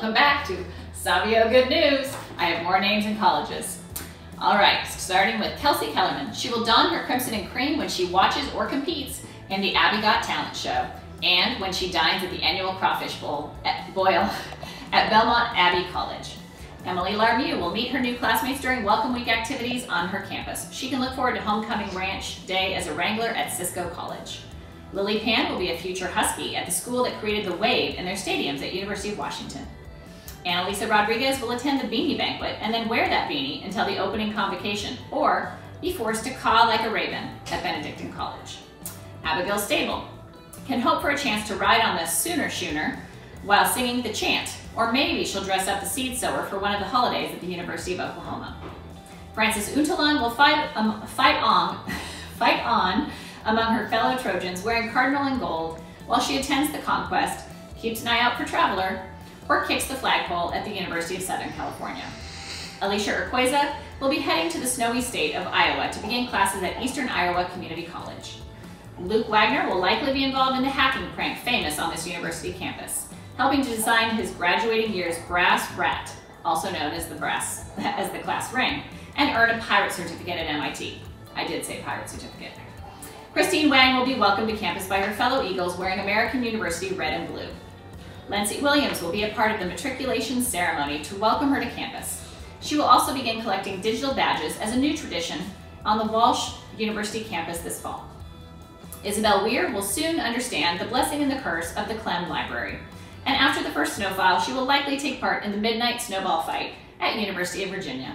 to Savio Good News. I have more names and colleges. All right, starting with Kelsey Kellerman. She will don her crimson and cream when she watches or competes in the Abbey Got Talent show and when she dines at the annual crawfish bowl at Boil at Belmont Abbey College. Emily Larmew will meet her new classmates during Welcome Week activities on her campus. She can look forward to Homecoming Ranch Day as a Wrangler at Cisco College. Lily Pan will be a future Husky at the school that created the wave in their stadiums at University of Washington. Annalisa Rodriguez will attend the beanie banquet and then wear that beanie until the opening convocation, or be forced to caw like a raven at Benedictine College. Abigail Stable can hope for a chance to ride on the Sooner Schooner while singing the chant, or maybe she'll dress up the seed sower for one of the holidays at the University of Oklahoma. Frances Untalan will fight, um, fight on, fight on among her fellow Trojans wearing cardinal and gold while she attends the conquest, keeps an eye out for Traveler, or kicks the flagpole at the University of Southern California. Alicia Urquiza will be heading to the snowy state of Iowa to begin classes at Eastern Iowa Community College. Luke Wagner will likely be involved in the hacking prank famous on this university campus, helping to design his graduating year's brass rat, also known as the brass, as the class ring, and earn a pirate certificate at MIT. I did say pirate certificate. Christine Wang will be welcomed to campus by her fellow Eagles wearing American University red and blue. Lindsay Williams will be a part of the matriculation ceremony to welcome her to campus. She will also begin collecting digital badges as a new tradition on the Walsh University campus this fall. Isabel Weir will soon understand the blessing and the curse of the Clem Library. And after the first snowfall, she will likely take part in the midnight snowball fight at University of Virginia.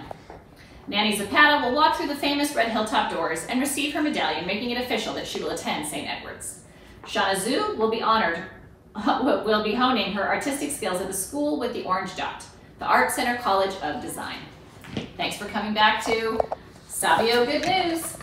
Nanny Zapata will walk through the famous red hilltop doors and receive her medallion, making it official that she will attend St. Edward's. Shauna Zhu will be honored, will be honing her artistic skills at the school with the orange dot, the Art Center College of Design. Thanks for coming back to Savio Good News.